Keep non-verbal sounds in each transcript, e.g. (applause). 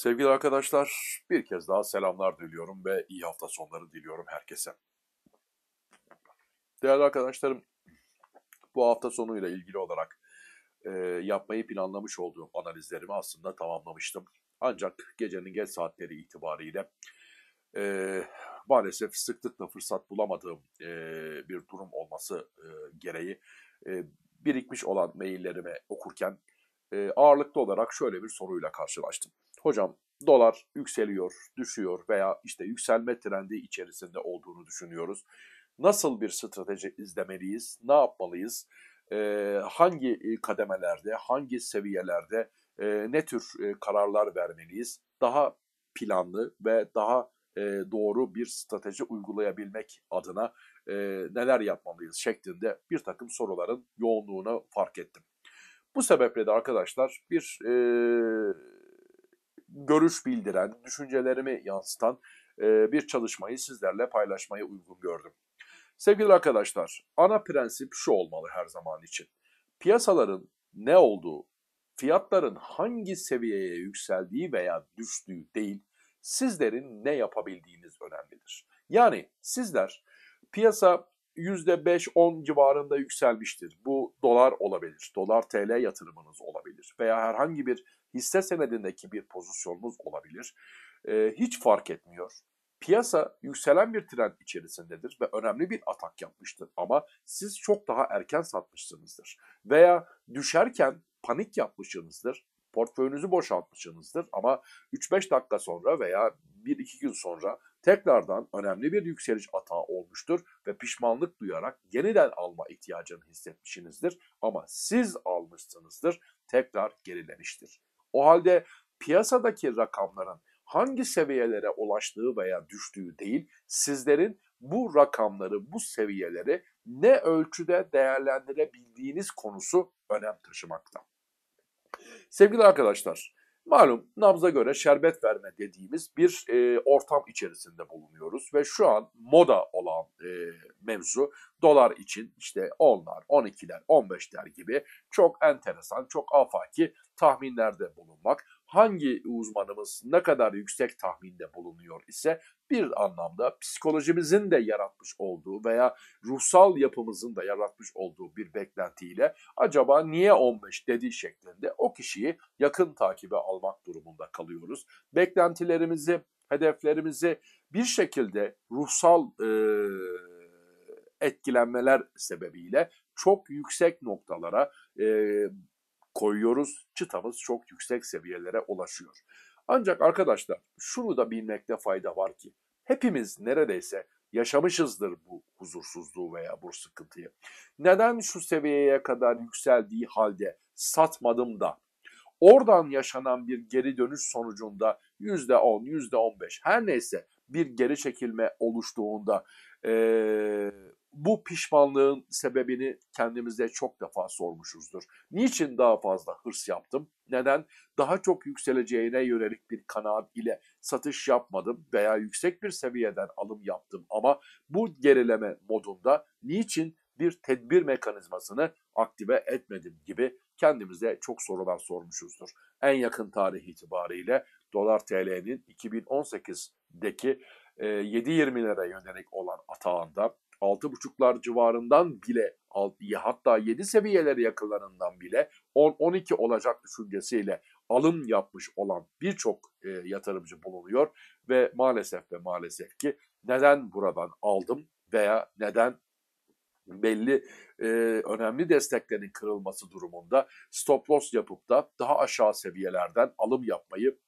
Sevgili arkadaşlar, bir kez daha selamlar diliyorum ve iyi hafta sonları diliyorum herkese. Değerli arkadaşlarım, bu hafta sonuyla ilgili olarak e, yapmayı planlamış olduğum analizlerimi aslında tamamlamıştım. Ancak gecenin geç saatleri itibariyle e, maalesef sıklıkla fırsat bulamadığım e, bir durum olması e, gereği e, birikmiş olan maillerimi okurken e, ağırlıklı olarak şöyle bir soruyla karşılaştım. Hocam dolar yükseliyor, düşüyor veya işte yükselme trendi içerisinde olduğunu düşünüyoruz. Nasıl bir strateji izlemeliyiz? Ne yapmalıyız? Ee, hangi kademelerde, hangi seviyelerde e, ne tür e, kararlar vermeliyiz? Daha planlı ve daha e, doğru bir strateji uygulayabilmek adına e, neler yapmalıyız şeklinde bir takım soruların yoğunluğunu fark ettim. Bu sebeple de arkadaşlar bir e, görüş bildiren, düşüncelerimi yansıtan e, bir çalışmayı sizlerle paylaşmayı uygun gördüm. Sevgili arkadaşlar, ana prensip şu olmalı her zaman için. Piyasaların ne olduğu, fiyatların hangi seviyeye yükseldiği veya düştüğü değil, sizlerin ne yapabildiğiniz önemlidir. Yani sizler piyasa %5-10 civarında yükselmiştir. Bu dolar olabilir, dolar TL yatırımınız olabilir veya herhangi bir hisse senedindeki bir pozisyonunuz olabilir. E, hiç fark etmiyor. Piyasa yükselen bir trend içerisindedir ve önemli bir atak yapmıştır ama siz çok daha erken satmışsınızdır. Veya düşerken panik yapmışsınızdır, portföyünüzü boşaltmışsınızdır ama 3-5 dakika sonra veya 1-2 gün sonra tekrardan önemli bir yükseliş atağı olmuştur ve pişmanlık duyarak yeniden alma ihtiyacını hissetmişsinizdir ama siz almışsınızdır, tekrar gerilemiştir. O halde piyasadaki rakamların hangi seviyelere ulaştığı veya düştüğü değil, sizlerin bu rakamları, bu seviyeleri ne ölçüde değerlendirebildiğiniz konusu önem taşımakta. Sevgili arkadaşlar, malum nabza göre şerbet verme dediğimiz bir e, ortam içerisinde bulunuyoruz ve şu an moda olan e, mevzu dolar için işte 10'lar, 12'ler, 15'ler gibi çok enteresan, çok afaki tahminlerde bulunmak. Hangi uzmanımız ne kadar yüksek tahminde bulunuyor ise bir anlamda psikolojimizin de yaratmış olduğu veya ruhsal yapımızın da yaratmış olduğu bir beklentiyle acaba niye 15 dediği şeklinde o kişiyi yakın takibe almak durumunda kalıyoruz. Beklentilerimizi, hedeflerimizi bir şekilde ruhsal e, etkilenmeler sebebiyle çok yüksek noktalara e, koyuyoruz. Çıtamız çok yüksek seviyelere ulaşıyor. Ancak arkadaşlar şunu da bilmekte fayda var ki hepimiz neredeyse yaşamışızdır bu huzursuzluğu veya bu sıkıntıyı. Neden şu seviyeye kadar yükseldiği halde satmadım da oradan yaşanan bir geri dönüş sonucunda %10, %15 her neyse bir geri çekilme oluştuğunda ee, bu pişmanlığın sebebini kendimize çok defa sormuşuzdur. Niçin daha fazla hırs yaptım? Neden? Daha çok yükseleceğine yönelik bir kanaat ile satış yapmadım veya yüksek bir seviyeden alım yaptım ama bu gerileme modunda niçin bir tedbir mekanizmasını aktive etmedim gibi kendimize çok sorular sormuşuzdur. En yakın tarih itibariyle dolar TL'nin 2018'deki 7.20'lere yönelik olan atağında 6.5'lar civarından bile hatta 7 seviyeleri yakınlarından bile 10-12 olacak düşüncesiyle alım yapmış olan birçok e, yatırımcı bulunuyor. Ve maalesef ve maalesef ki neden buradan aldım veya neden belli e, önemli desteklerin kırılması durumunda stop loss yapıp da daha aşağı seviyelerden alım yapmayı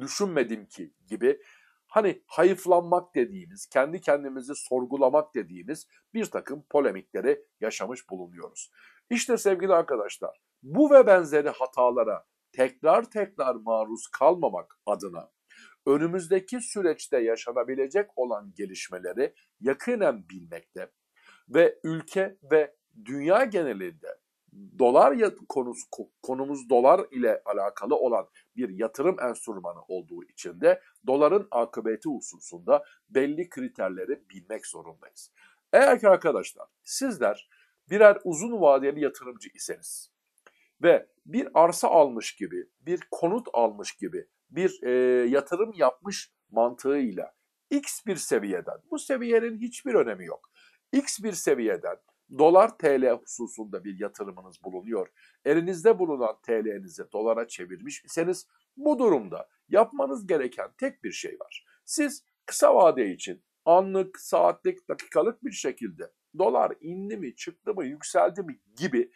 düşünmedim ki gibi hani hayıflanmak dediğimiz, kendi kendimizi sorgulamak dediğimiz bir takım polemikleri yaşamış bulunuyoruz. İşte sevgili arkadaşlar, bu ve benzeri hatalara tekrar tekrar maruz kalmamak adına önümüzdeki süreçte yaşanabilecek olan gelişmeleri yakinen bilmekte ve ülke ve dünya genelinde dolar konusu, konumuz dolar ile alakalı olan bir yatırım enstrümanı olduğu için de doların akıbeti hususunda belli kriterleri bilmek zorundayız. Eğer ki arkadaşlar sizler birer uzun vadeli yatırımcı iseniz ve bir arsa almış gibi, bir konut almış gibi bir e, yatırım yapmış mantığıyla X bir seviyeden, bu seviyenin hiçbir önemi yok. X bir seviyeden dolar TL hususunda bir yatırımınız bulunuyor. Elinizde bulunan TL'nizi dolara çevirmiş iseniz bu durumda yapmanız gereken tek bir şey var. Siz kısa vade için anlık, saatlik, dakikalık bir şekilde dolar indi mi, çıktı mı, yükseldi mi gibi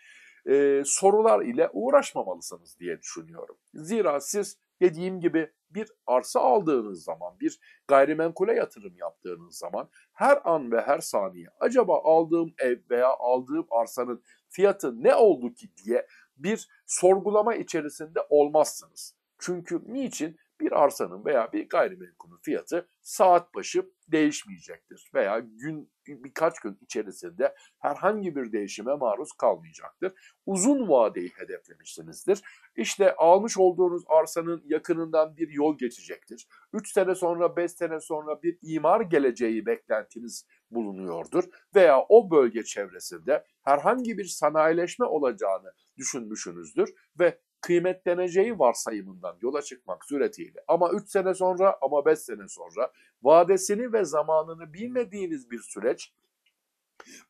e, sorular ile uğraşmamalısınız diye düşünüyorum. Zira siz dediğim gibi bir arsa aldığınız zaman, bir gayrimenkule yatırım yaptığınız zaman her an ve her saniye acaba aldığım ev veya aldığım arsanın fiyatı ne oldu ki diye bir sorgulama içerisinde olmazsınız. Çünkü niçin? Bir arsanın veya bir gayrimenkulün fiyatı saat başı değişmeyecektir veya gün birkaç gün içerisinde herhangi bir değişime maruz kalmayacaktır. Uzun vadeyi hedeflemişsinizdir. İşte almış olduğunuz arsanın yakınından bir yol geçecektir. 3 sene sonra 5 sene sonra bir imar geleceği beklentiniz bulunuyordur veya o bölge çevresinde herhangi bir sanayileşme olacağını düşünmüşsünüzdür ve kıymetleneceği varsayımından yola çıkmak suretiyle ama 3 sene sonra ama 5 sene sonra vadesini ve zamanını bilmediğiniz bir süreç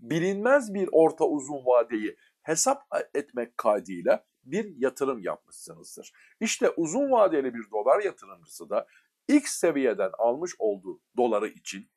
bilinmez bir orta uzun vadeyi hesap etmek kaydıyla bir yatırım yapmışsınızdır. İşte uzun vadeli bir dolar yatırımcısı da ilk seviyeden almış olduğu doları için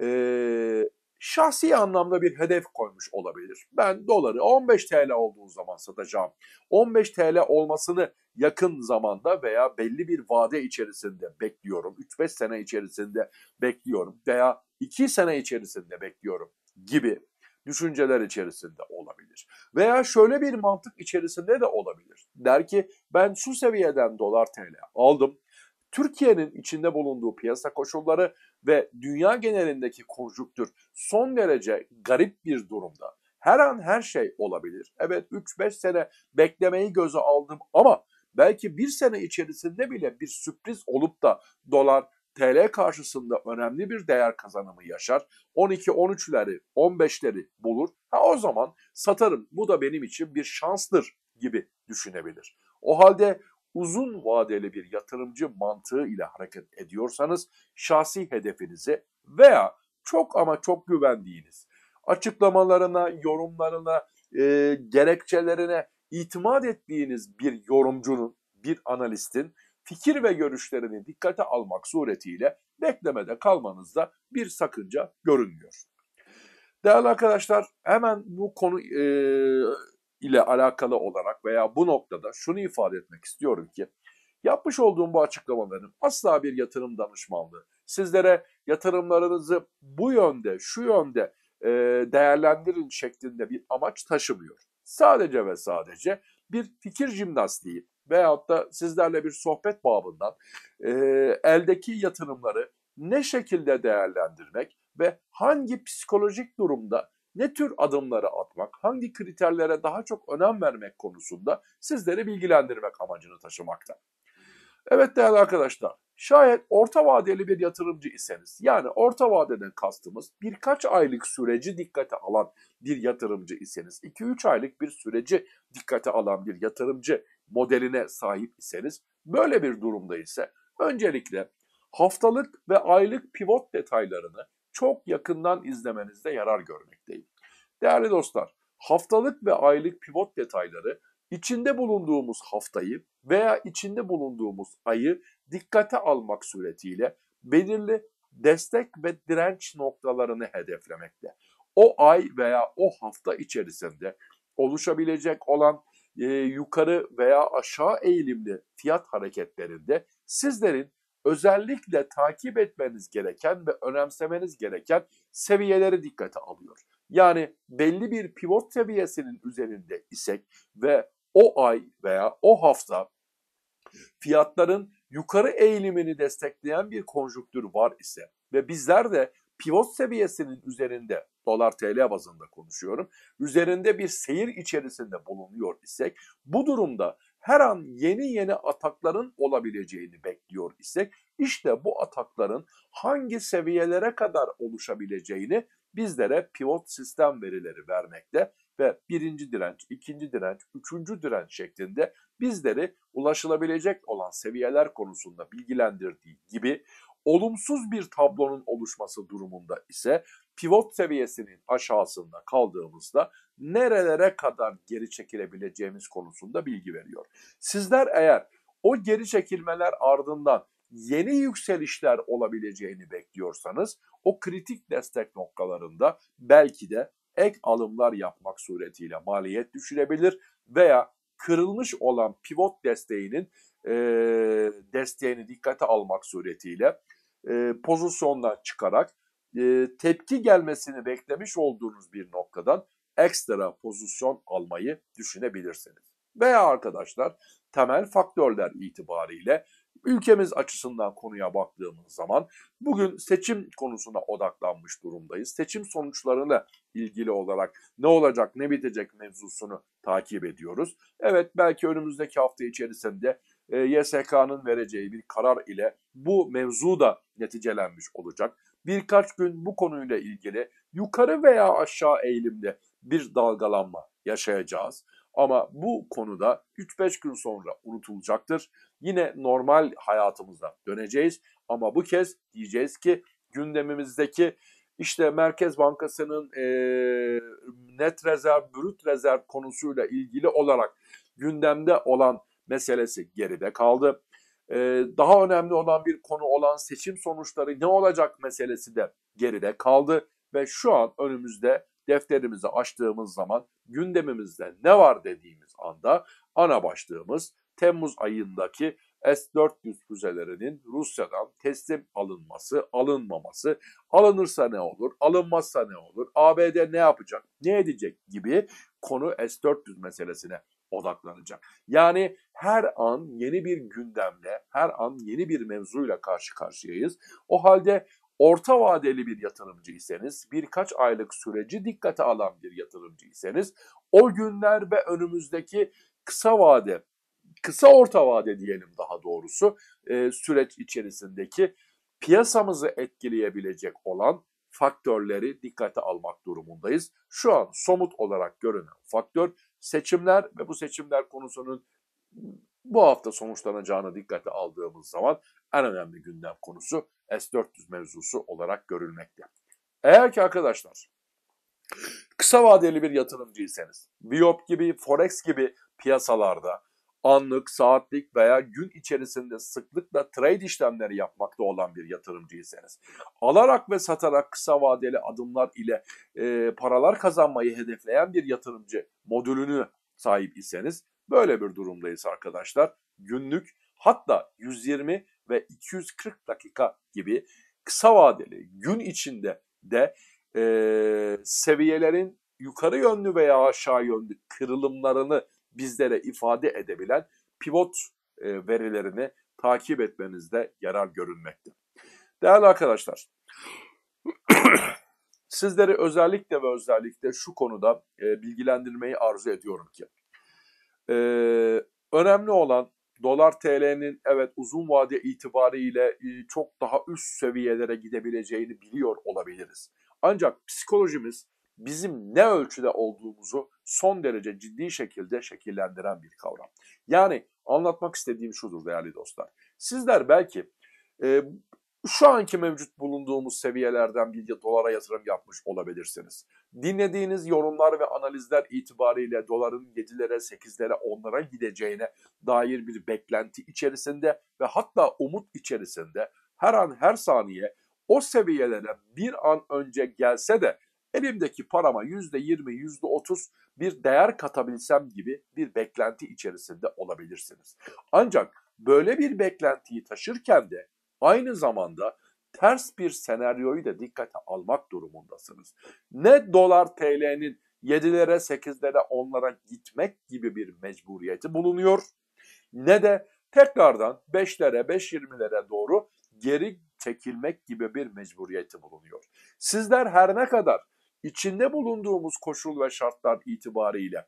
ee, şahsi anlamda bir hedef koymuş olabilir. Ben doları 15 TL olduğu zaman satacağım. 15 TL olmasını yakın zamanda veya belli bir vade içerisinde bekliyorum. 3-5 sene içerisinde bekliyorum veya 2 sene içerisinde bekliyorum gibi düşünceler içerisinde olabilir. Veya şöyle bir mantık içerisinde de olabilir. Der ki ben şu seviyeden dolar TL aldım. Türkiye'nin içinde bulunduğu piyasa koşulları ve dünya genelindeki konjüktür son derece garip bir durumda. Her an her şey olabilir. Evet 3-5 sene beklemeyi göze aldım ama belki bir sene içerisinde bile bir sürpriz olup da dolar TL karşısında önemli bir değer kazanımı yaşar. 12-13'leri, 15'leri bulur. Ha o zaman satarım. Bu da benim için bir şanstır gibi düşünebilir. O halde uzun vadeli bir yatırımcı mantığı ile hareket ediyorsanız şahsi hedefinizi veya çok ama çok güvendiğiniz açıklamalarına, yorumlarına, e, gerekçelerine itimat ettiğiniz bir yorumcunun, bir analistin fikir ve görüşlerini dikkate almak suretiyle beklemede kalmanızda bir sakınca görünmüyor. Değerli arkadaşlar hemen bu konu e, ile alakalı olarak veya bu noktada şunu ifade etmek istiyorum ki yapmış olduğum bu açıklamaların asla bir yatırım danışmanlığı, sizlere yatırımlarınızı bu yönde, şu yönde e, değerlendirin şeklinde bir amaç taşımıyor. Sadece ve sadece bir fikir jimnastiği veyahut da sizlerle bir sohbet babından e, eldeki yatırımları ne şekilde değerlendirmek ve hangi psikolojik durumda ne tür adımları atmak, hangi kriterlere daha çok önem vermek konusunda sizleri bilgilendirmek amacını taşımakta. Evet değerli arkadaşlar, şayet orta vadeli bir yatırımcı iseniz, yani orta vadeden kastımız birkaç aylık süreci dikkate alan bir yatırımcı iseniz, 2-3 aylık bir süreci dikkate alan bir yatırımcı modeline sahip iseniz, böyle bir durumda ise öncelikle haftalık ve aylık pivot detaylarını çok yakından izlemenizde yarar görmekteyim. Değerli dostlar, haftalık ve aylık pivot detayları içinde bulunduğumuz haftayı veya içinde bulunduğumuz ayı dikkate almak suretiyle belirli destek ve direnç noktalarını hedeflemekte. O ay veya o hafta içerisinde oluşabilecek olan e, yukarı veya aşağı eğilimli fiyat hareketlerinde sizlerin özellikle takip etmeniz gereken ve önemsemeniz gereken seviyeleri dikkate alıyor. Yani belli bir pivot seviyesinin üzerinde isek ve o ay veya o hafta fiyatların yukarı eğilimini destekleyen bir konjüktür var ise ve bizler de pivot seviyesinin üzerinde dolar TL bazında konuşuyorum. Üzerinde bir seyir içerisinde bulunuyor isek bu durumda her an yeni yeni atakların olabileceğini bekliyor isek işte bu atakların hangi seviyelere kadar oluşabileceğini bizlere pivot sistem verileri vermekte ve birinci direnç, ikinci direnç, üçüncü direnç şeklinde bizleri ulaşılabilecek olan seviyeler konusunda bilgilendirdiği gibi olumsuz bir tablonun oluşması durumunda ise pivot seviyesinin aşağısında kaldığımızda nerelere kadar geri çekilebileceğimiz konusunda bilgi veriyor. Sizler eğer o geri çekilmeler ardından yeni yükselişler olabileceğini bekliyorsanız o kritik destek noktalarında belki de ek alımlar yapmak suretiyle maliyet düşürebilir veya kırılmış olan pivot desteğinin e, desteğini dikkate almak suretiyle e, pozisyondan çıkarak e, tepki gelmesini beklemiş olduğunuz bir noktadan ekstra pozisyon almayı düşünebilirsiniz. Veya arkadaşlar temel faktörler itibariyle ülkemiz açısından konuya baktığımız zaman bugün seçim konusuna odaklanmış durumdayız. Seçim sonuçlarına ilgili olarak ne olacak ne bitecek mevzusunu takip ediyoruz. Evet belki önümüzdeki hafta içerisinde e, YSK'nın vereceği bir karar ile bu mevzu da neticelenmiş olacak. Birkaç gün bu konuyla ilgili yukarı veya aşağı eğilimde bir dalgalanma yaşayacağız. Ama bu konuda 3-5 gün sonra unutulacaktır. Yine normal hayatımıza döneceğiz. Ama bu kez diyeceğiz ki gündemimizdeki işte Merkez Bankası'nın e, net rezerv, brüt rezerv konusuyla ilgili olarak gündemde olan meselesi geride kaldı. E, daha önemli olan bir konu olan seçim sonuçları ne olacak meselesi de geride kaldı ve şu an önümüzde defterimizi açtığımız zaman gündemimizde ne var dediğimiz anda ana başlığımız Temmuz ayındaki S-400 füzelerinin Rusya'dan teslim alınması, alınmaması, alınırsa ne olur, alınmazsa ne olur, ABD ne yapacak, ne edecek gibi konu S-400 meselesine odaklanacak. Yani her an yeni bir gündemle, her an yeni bir mevzuyla karşı karşıyayız. O halde orta vadeli bir yatırımcıysanız, birkaç aylık süreci dikkate alan bir yatırımcıysanız, o günler ve önümüzdeki kısa vade, kısa orta vade diyelim daha doğrusu, e, süreç içerisindeki piyasamızı etkileyebilecek olan faktörleri dikkate almak durumundayız. Şu an somut olarak görünen faktör seçimler ve bu seçimler konusunun bu hafta sonuçlanacağını dikkate aldığımız zaman en önemli gündem konusu S-400 mevzusu olarak görülmekte. Eğer ki arkadaşlar kısa vadeli bir yatırımcıysanız, Biop gibi, Forex gibi piyasalarda anlık, saatlik veya gün içerisinde sıklıkla trade işlemleri yapmakta olan bir yatırımcıysanız, alarak ve satarak kısa vadeli adımlar ile e, paralar kazanmayı hedefleyen bir yatırımcı modülünü sahip iseniz, böyle bir durumdayız arkadaşlar. Günlük hatta 120 ve 240 dakika gibi kısa vadeli gün içinde de e, seviyelerin yukarı yönlü veya aşağı yönlü kırılımlarını bizlere ifade edebilen pivot e, verilerini takip etmenizde yarar görünmekte. Değerli arkadaşlar, (clears throat) sizleri özellikle ve özellikle şu konuda e, bilgilendirmeyi arzu ediyorum ki, e, önemli olan dolar TL'nin evet uzun vade itibariyle çok daha üst seviyelere gidebileceğini biliyor olabiliriz. Ancak psikolojimiz bizim ne ölçüde olduğumuzu son derece ciddi şekilde şekillendiren bir kavram. Yani anlatmak istediğim şudur değerli dostlar. Sizler belki e, şu anki mevcut bulunduğumuz seviyelerden bir dolara yatırım yapmış olabilirsiniz. Dinlediğiniz yorumlar ve analizler itibariyle doların 7'lere, 8'lere, 10'lara gideceğine dair bir beklenti içerisinde ve hatta umut içerisinde her an her saniye o seviyelere bir an önce gelse de elimdeki parama %20, %30 bir değer katabilsem gibi bir beklenti içerisinde olabilirsiniz. Ancak böyle bir beklentiyi taşırken de aynı zamanda ters bir senaryoyu da dikkate almak durumundasınız. Ne dolar TL'nin 7'lere, 8'lere, 10'lara gitmek gibi bir mecburiyeti bulunuyor ne de tekrardan 5'lere, 5.20'lere doğru geri çekilmek gibi bir mecburiyeti bulunuyor. Sizler her ne kadar içinde bulunduğumuz koşul ve şartlar itibariyle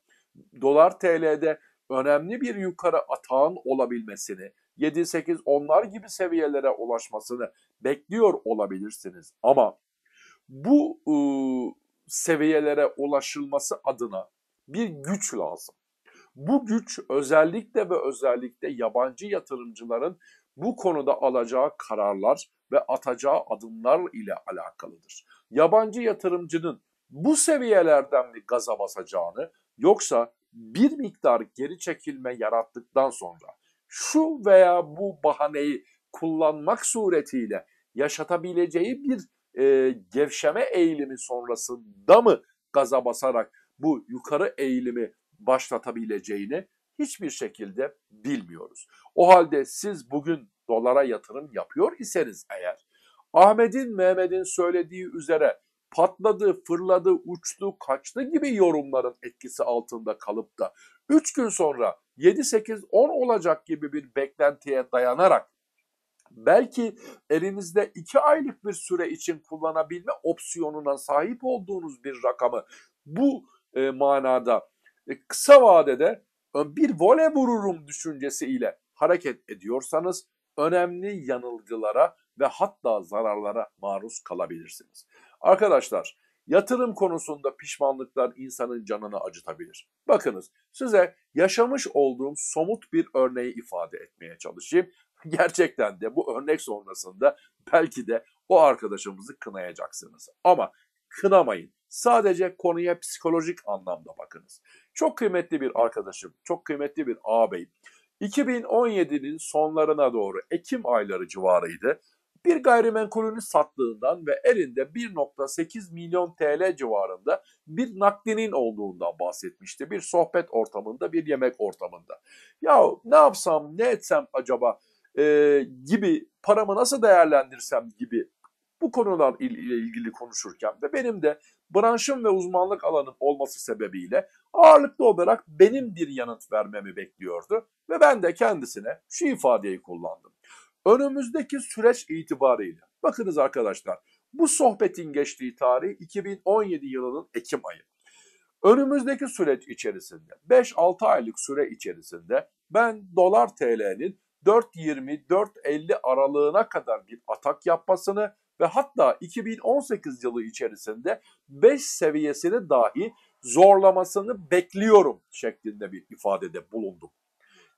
dolar TL'de önemli bir yukarı atağın olabilmesini, 7, 8, onlar gibi seviyelere ulaşmasını bekliyor olabilirsiniz. Ama bu ıı, seviyelere ulaşılması adına bir güç lazım. Bu güç özellikle ve özellikle yabancı yatırımcıların bu konuda alacağı kararlar ve atacağı adımlar ile alakalıdır. Yabancı yatırımcının bu seviyelerden mi gaza basacağını yoksa bir miktar geri çekilme yarattıktan sonra şu veya bu bahaneyi kullanmak suretiyle yaşatabileceği bir e, gevşeme eğilimi sonrasında mı gaza basarak bu yukarı eğilimi başlatabileceğini hiçbir şekilde bilmiyoruz. O halde siz bugün dolara yatırım yapıyor iseniz eğer Ahmet'in Mehmet'in söylediği üzere patladı, fırladı, uçtu, kaçtı gibi yorumların etkisi altında kalıp da 3 gün sonra 7, 8, 10 olacak gibi bir beklentiye dayanarak belki elinizde 2 aylık bir süre için kullanabilme opsiyonuna sahip olduğunuz bir rakamı bu e, manada e, kısa vadede bir vole vururum düşüncesiyle hareket ediyorsanız önemli yanılgılara ve hatta zararlara maruz kalabilirsiniz. Arkadaşlar yatırım konusunda pişmanlıklar insanın canını acıtabilir. Bakınız size yaşamış olduğum somut bir örneği ifade etmeye çalışayım. (laughs) Gerçekten de bu örnek sonrasında belki de o arkadaşımızı kınayacaksınız. Ama kınamayın. Sadece konuya psikolojik anlamda bakınız. Çok kıymetli bir arkadaşım, çok kıymetli bir ağabeyim. 2017'nin sonlarına doğru Ekim ayları civarıydı. Bir gayrimenkulünü sattığından ve elinde 1.8 milyon TL civarında bir nakdinin olduğundan bahsetmişti. Bir sohbet ortamında, bir yemek ortamında. Ya ne yapsam, ne etsem acaba e, gibi, paramı nasıl değerlendirsem gibi bu konular ile ilgili konuşurken ve benim de branşım ve uzmanlık alanım olması sebebiyle ağırlıklı olarak benim bir yanıt vermemi bekliyordu ve ben de kendisine şu ifadeyi kullandım. Önümüzdeki süreç itibariyle bakınız arkadaşlar bu sohbetin geçtiği tarih 2017 yılının Ekim ayı. Önümüzdeki süreç içerisinde 5-6 aylık süre içerisinde ben dolar TL'nin 4.20-4.50 aralığına kadar bir atak yapmasını ve hatta 2018 yılı içerisinde 5 seviyesini dahi zorlamasını bekliyorum şeklinde bir ifadede bulundum.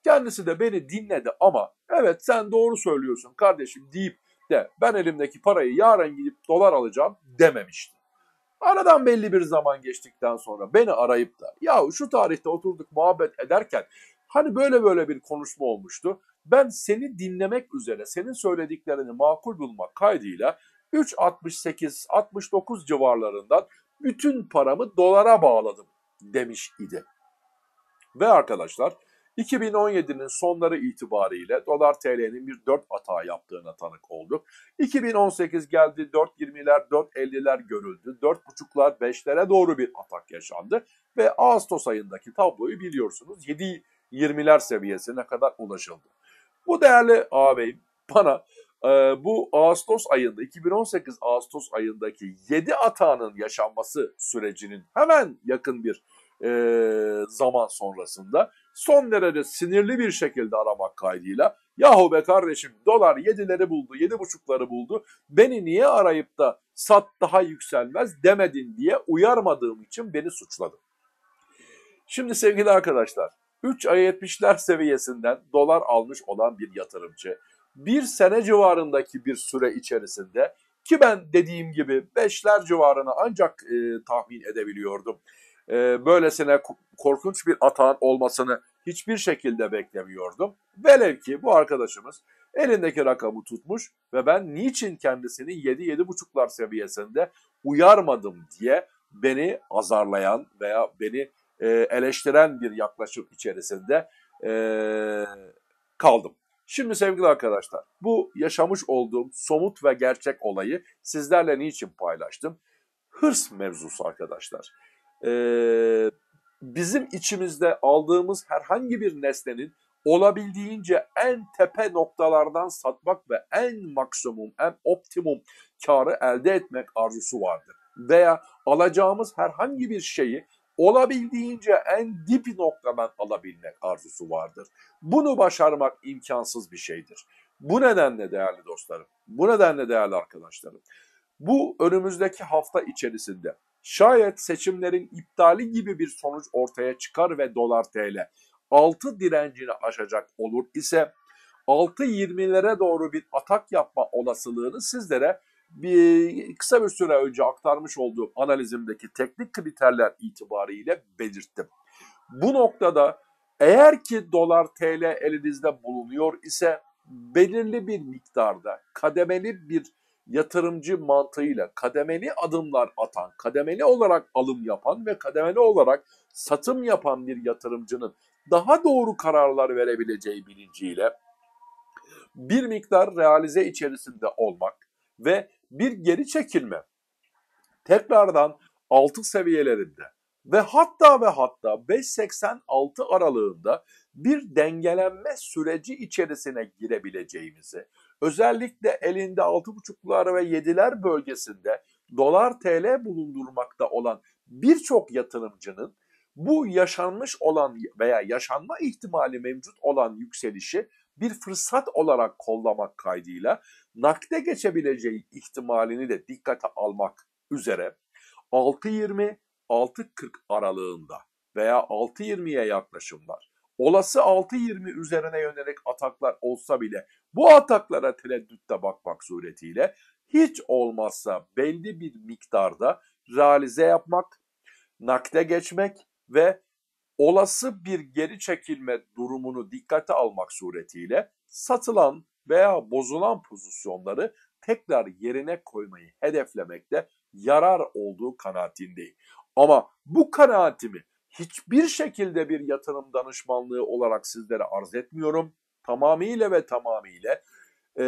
Kendisi de beni dinledi ama evet sen doğru söylüyorsun kardeşim deyip de ben elimdeki parayı yarın gidip dolar alacağım dememişti. Aradan belli bir zaman geçtikten sonra beni arayıp da ya şu tarihte oturduk muhabbet ederken hani böyle böyle bir konuşma olmuştu. Ben seni dinlemek üzere senin söylediklerini makul bulmak kaydıyla 3.68-69 civarlarından bütün paramı dolara bağladım demiş idi. Ve arkadaşlar 2017'nin sonları itibariyle dolar TL'nin bir 4 atağı yaptığına tanık olduk. 2018 geldi 4.20'ler 4.50'ler görüldü. 4.5'lar 5'lere doğru bir atak yaşandı. Ve Ağustos ayındaki tabloyu biliyorsunuz 7.20'ler seviyesine kadar ulaşıldı. Bu değerli ağabeyim bana e, bu Ağustos ayında 2018 Ağustos ayındaki 7 atağının yaşanması sürecinin hemen yakın bir e, zaman sonrasında son derece sinirli bir şekilde aramak kaydıyla yahu be kardeşim dolar 7'leri buldu 7.5'ları buldu beni niye arayıp da sat daha yükselmez demedin diye uyarmadığım için beni suçladı. Şimdi sevgili arkadaşlar 3 ay 70'ler seviyesinden dolar almış olan bir yatırımcı bir sene civarındaki bir süre içerisinde ki ben dediğim gibi 5'ler civarını ancak e, tahmin edebiliyordum. E, böylesine korkunç bir atağın olmasını hiçbir şekilde beklemiyordum. Velev ki bu arkadaşımız elindeki rakamı tutmuş ve ben niçin kendisini 7-7,5'lar seviyesinde uyarmadım diye beni azarlayan veya beni e, eleştiren bir yaklaşım içerisinde e, kaldım. Şimdi sevgili arkadaşlar bu yaşamış olduğum somut ve gerçek olayı sizlerle niçin paylaştım? Hırs mevzusu arkadaşlar. Ee, bizim içimizde aldığımız herhangi bir nesnenin olabildiğince en tepe noktalardan satmak ve en maksimum, en optimum karı elde etmek arzusu vardır. Veya alacağımız herhangi bir şeyi olabildiğince en dip noktadan alabilmek arzusu vardır. Bunu başarmak imkansız bir şeydir. Bu nedenle değerli dostlarım, bu nedenle değerli arkadaşlarım, bu önümüzdeki hafta içerisinde Şayet seçimlerin iptali gibi bir sonuç ortaya çıkar ve dolar TL 6 direncini aşacak olur ise 6.20'lere doğru bir atak yapma olasılığını sizlere bir kısa bir süre önce aktarmış olduğum analizimdeki teknik kriterler itibariyle belirttim. Bu noktada eğer ki dolar TL elinizde bulunuyor ise belirli bir miktarda kademeli bir yatırımcı mantığıyla kademeli adımlar atan, kademeli olarak alım yapan ve kademeli olarak satım yapan bir yatırımcının daha doğru kararlar verebileceği bilinciyle bir miktar realize içerisinde olmak ve bir geri çekilme tekrardan 6 seviyelerinde ve hatta ve hatta 5.86 aralığında bir dengelenme süreci içerisine girebileceğimizi, özellikle elinde 6.5'lar ve 7'ler bölgesinde dolar TL bulundurmakta olan birçok yatırımcının bu yaşanmış olan veya yaşanma ihtimali mevcut olan yükselişi bir fırsat olarak kollamak kaydıyla nakde geçebileceği ihtimalini de dikkate almak üzere 6.20 6.40 aralığında veya 6.20'ye yaklaşımlar. Olası 6.20 üzerine yönelik ataklar olsa bile bu ataklara tereddütle bakmak suretiyle hiç olmazsa belli bir miktarda realize yapmak, nakde geçmek ve olası bir geri çekilme durumunu dikkate almak suretiyle satılan veya bozulan pozisyonları tekrar yerine koymayı hedeflemekte yarar olduğu kanaatindeyim. Ama bu kanaatimi hiçbir şekilde bir yatırım danışmanlığı olarak sizlere arz etmiyorum. Tamamıyla ve tamamıyla e,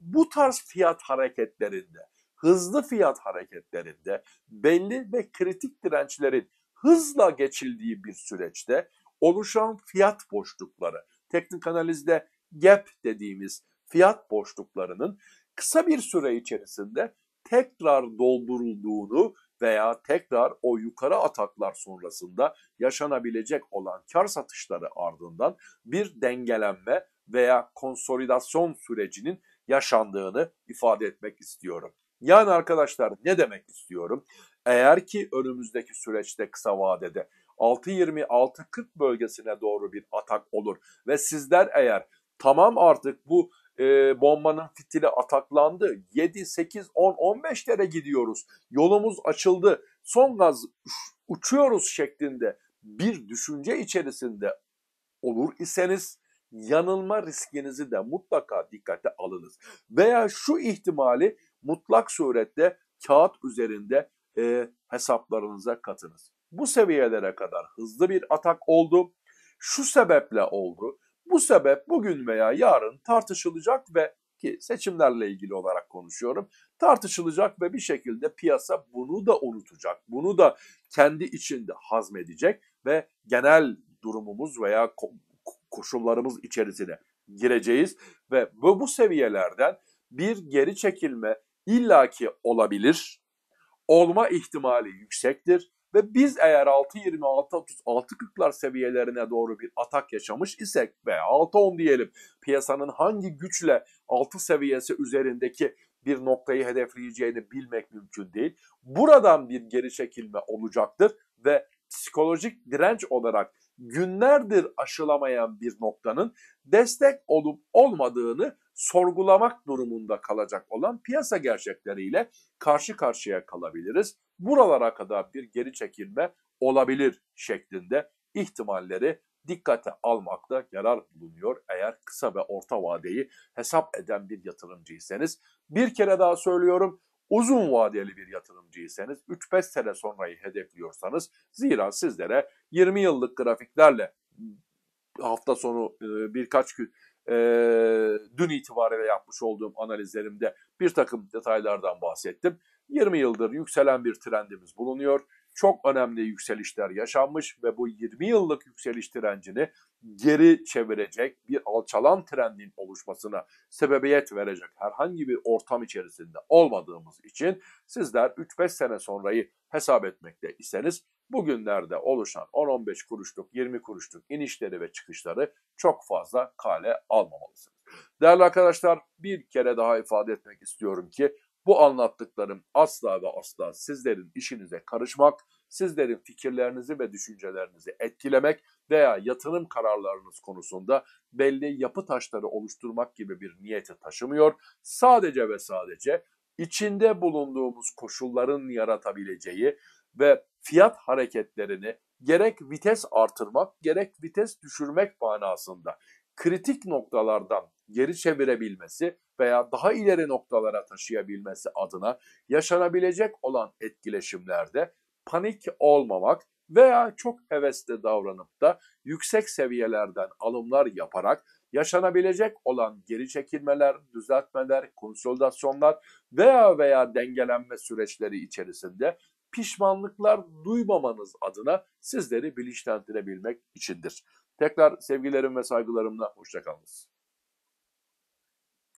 bu tarz fiyat hareketlerinde, hızlı fiyat hareketlerinde belli ve kritik dirençlerin hızla geçildiği bir süreçte oluşan fiyat boşlukları, teknik analizde gap dediğimiz fiyat boşluklarının kısa bir süre içerisinde tekrar doldurulduğunu veya tekrar o yukarı ataklar sonrasında yaşanabilecek olan kar satışları ardından bir dengelenme veya konsolidasyon sürecinin yaşandığını ifade etmek istiyorum. Yani arkadaşlar ne demek istiyorum? Eğer ki önümüzdeki süreçte kısa vadede 6.20-6.40 bölgesine doğru bir atak olur ve sizler eğer tamam artık bu e, bombanın fitili ataklandı. 7, 8, 10, 15'lere gidiyoruz. Yolumuz açıldı. Son gaz uçuyoruz şeklinde bir düşünce içerisinde olur iseniz yanılma riskinizi de mutlaka dikkate alınız. Veya şu ihtimali mutlak surette kağıt üzerinde e, hesaplarınıza katınız. Bu seviyelere kadar hızlı bir atak oldu. Şu sebeple oldu. Bu sebep bugün veya yarın tartışılacak ve ki seçimlerle ilgili olarak konuşuyorum. Tartışılacak ve bir şekilde piyasa bunu da unutacak. Bunu da kendi içinde hazmedecek ve genel durumumuz veya koşullarımız içerisine gireceğiz ve bu, bu seviyelerden bir geri çekilme illaki olabilir. Olma ihtimali yüksektir ve biz eğer 6.20, 6.30, 6.40'lar seviyelerine doğru bir atak yaşamış isek veya 6.10 diyelim piyasanın hangi güçle 6 seviyesi üzerindeki bir noktayı hedefleyeceğini bilmek mümkün değil. Buradan bir geri çekilme olacaktır ve psikolojik direnç olarak günlerdir aşılamayan bir noktanın destek olup olmadığını sorgulamak durumunda kalacak olan piyasa gerçekleriyle karşı karşıya kalabiliriz. Buralara kadar bir geri çekilme olabilir şeklinde ihtimalleri dikkate almakta yarar bulunuyor eğer kısa ve orta vadeyi hesap eden bir yatırımcıysanız. Bir kere daha söylüyorum uzun vadeli bir yatırımcıysanız 3-5 sene sonrayı hedefliyorsanız zira sizlere 20 yıllık grafiklerle hafta sonu birkaç gün e, dün itibariyle yapmış olduğum analizlerimde bir takım detaylardan bahsettim. 20 yıldır yükselen bir trendimiz bulunuyor. Çok önemli yükselişler yaşanmış ve bu 20 yıllık yükseliş trendini geri çevirecek bir alçalan trendin oluşmasına sebebiyet verecek herhangi bir ortam içerisinde olmadığımız için sizler 3-5 sene sonrayı hesap etmekte iseniz bugünlerde oluşan 10-15 kuruşluk, 20 kuruşluk inişleri ve çıkışları çok fazla kale almamalısınız. Değerli arkadaşlar bir kere daha ifade etmek istiyorum ki Bu anlattıklarım asla ve asla sizlerin işinize karışmak, sizlerin fikirlerinizi ve düşüncelerinizi etkilemek veya yatırım kararlarınız konusunda belli yapı taşları oluşturmak gibi bir niyeti taşımıyor. Sadece ve sadece içinde bulunduğumuz koşulların yaratabileceği ve fiyat hareketlerini gerek vites artırmak gerek vites düşürmek manasında kritik noktalardan geri çevirebilmesi veya daha ileri noktalara taşıyabilmesi adına yaşanabilecek olan etkileşimlerde panik olmamak veya çok hevesli davranıp da yüksek seviyelerden alımlar yaparak yaşanabilecek olan geri çekilmeler, düzeltmeler, konsolidasyonlar veya veya dengelenme süreçleri içerisinde pişmanlıklar duymamanız adına sizleri bilinçlendirebilmek içindir. Tekrar sevgilerim ve saygılarımla hoşçakalınız.